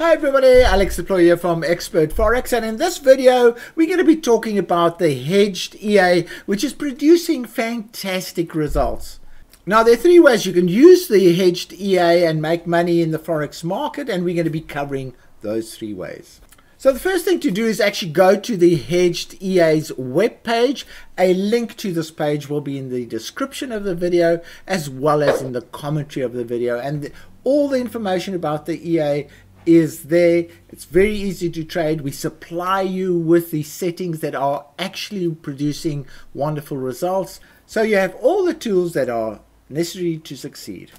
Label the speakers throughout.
Speaker 1: Hi everybody, Alex du Plooy here from Expert4x and in this video we're going to be talking about the hedged EA which is producing fantastic results. Now there are three ways you can use the hedged EA and make money in the Forex market and we're going to be covering those three ways. So the first thing to do is actually go to the Hedged EA's web page. A link to this page will be in the description of the video as well as in the commentary of the video and all the information about the EA is there. It's very easy to trade. We supply you with the settings that are actually producing wonderful results. So you have all the tools that are necessary to succeed.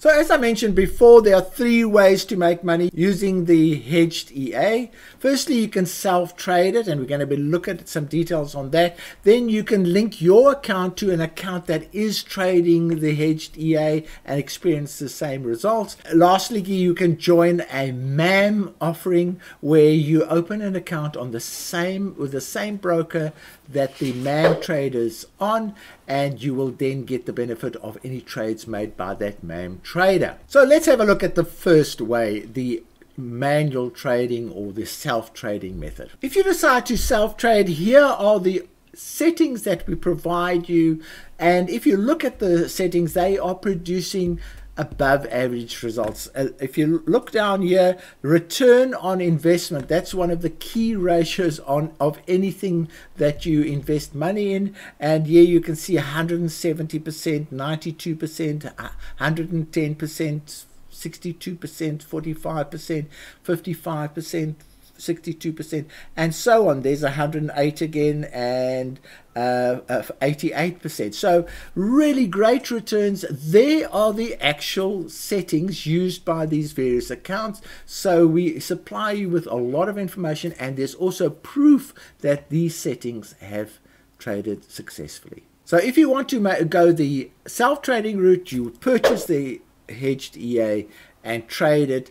Speaker 1: So as I mentioned before, there are three ways to make money using the hedged EA. Firstly, you can self-trade it, and we're going to be looking at some details on that. Then you can link your account to an account that is trading the hedged EA and experience the same results. Lastly, you can join a MAM offering where you open an account on the same with the same broker that the MAM traders on, and you will then get the benefit of any trades made by that MAM trader. So let's have a look at the first way, the manual trading or the self-trading method. If you decide to self-trade, here are the settings that we provide you and if you look at the settings they are producing above average results. Uh, if you look down here, return on investment, that's one of the key ratios on of anything that you invest money in. And here you can see 170%, 92%, 110%, 62%, 45%, 55%, 62%, and so on. There's 108 again and uh, 88%. So, really great returns. There are the actual settings used by these various accounts. So, we supply you with a lot of information, and there's also proof that these settings have traded successfully. So, if you want to go the self trading route, you purchase the hedged EA and trade it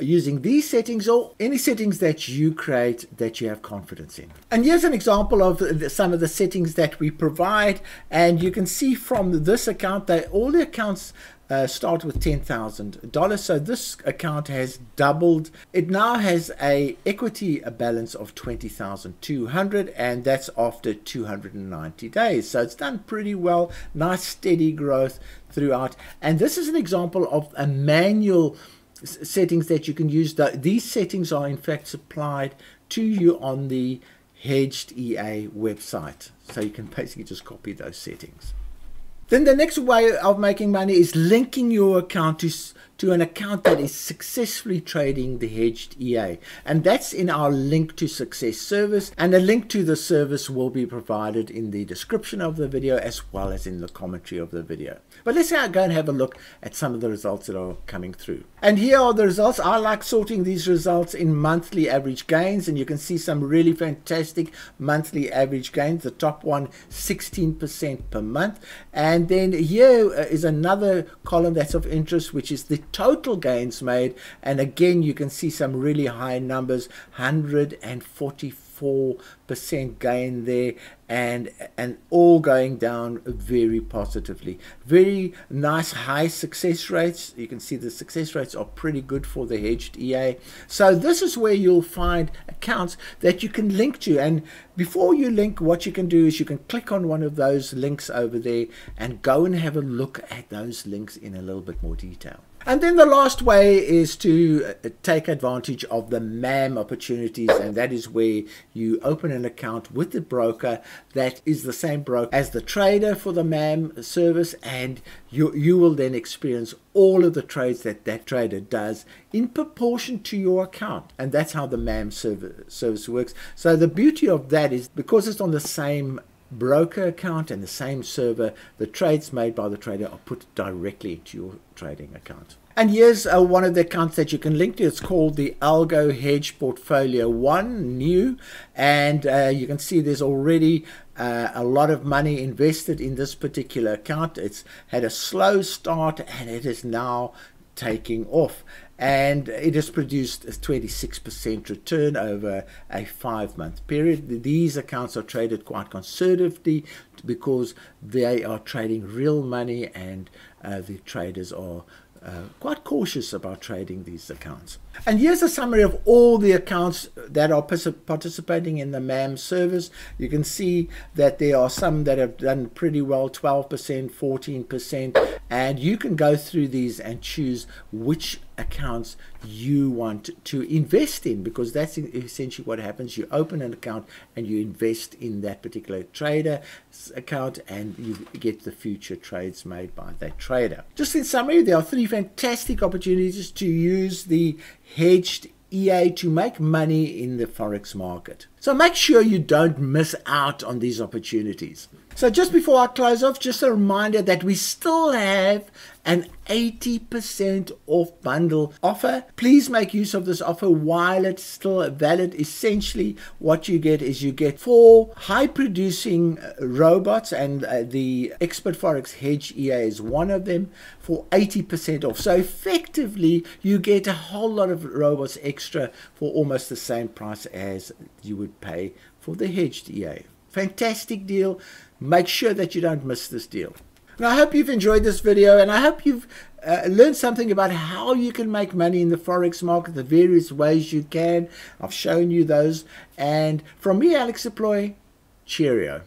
Speaker 1: using these settings or any settings that you create that you have confidence in. And here's an example of the, some of the settings that we provide and you can see from this account that all the accounts uh, start with $10,000. So this account has doubled. It now has a equity balance of 20,200 and that's after 290 days. So it's done pretty well. Nice steady growth throughout. And this is an example of a manual settings that you can use. These settings are in fact supplied to you on the Hedged EA website. So you can basically just copy those settings. Then the next way of making money is linking your account to, to an account that is successfully trading the hedged EA. And that's in our link to success service. And a link to the service will be provided in the description of the video as well as in the commentary of the video. But let's now go and have a look at some of the results that are coming through. And here are the results. I like sorting these results in monthly average gains. And you can see some really fantastic monthly average gains. The top one, 16% per month. And then here uh, another column that's of interest, which is the total gains made. And again, you can see some really high numbers, 144 4% gain there and and all going down very positively. Very nice high success rates. You can see the success rates are pretty good for the hedged EA so this is where you'll find accounts that you can link to. And before you link what you can do is you can click on one of those links over there and go and have a look at those links in a little bit more detail. And then the last way is to uh, take advantage of the MAM opportunities, and that is where you open an account with the broker that is the same broker as the trader for the MAM service, and you, you will then experience all of the trades that that trader does in proportion to your account. And that's how the MAM service works. So the beauty of that is because it's on the same broker account and the same server, the trades made by the trader are put directly into your trading account. And here's uh, one of the accounts that you can link to. It's called the Algo Hedge Portfolio 1, new. And uh, you can see there's already uh, a lot of money invested in this particular account. It's had a slow start and it is now taking off and it has produced a 26% return over a five month period. These accounts are traded quite conservatively because they are trading real money and uh, the traders are uh, quite cautious about trading these accounts. And here's a summary of all the accounts that are participating in the MAM service. You can see that there are some that have done pretty well 12%, 14%, and you can go through these and choose which accounts you want to invest in because that's essentially what happens. You open an account and you invest in that particular trader account and you get the future trades made by that trader. Just in summary, there are three fantastic opportunities to use the hedged EA to make money in the forex market. So make sure you don't miss out on these opportunities. So just before I close off, just a reminder that we still have an 80% off bundle offer. Please make use of this offer while it's still valid. Essentially, what you get is you get four high producing uh, robots, and uh, the Expert4x Hedge EA is one of them for 80% off. So effectively, you get a whole lot of robots extra for almost the same price as you would pay for the hedged EA. Fantastic deal. Make sure that you don't miss this deal. And I hope you've enjoyed this video and I hope you've uh, learned something about how you can make money in the Forex market, the various ways you can. I've shown you those. And from me, Alex du Plooy, cheerio.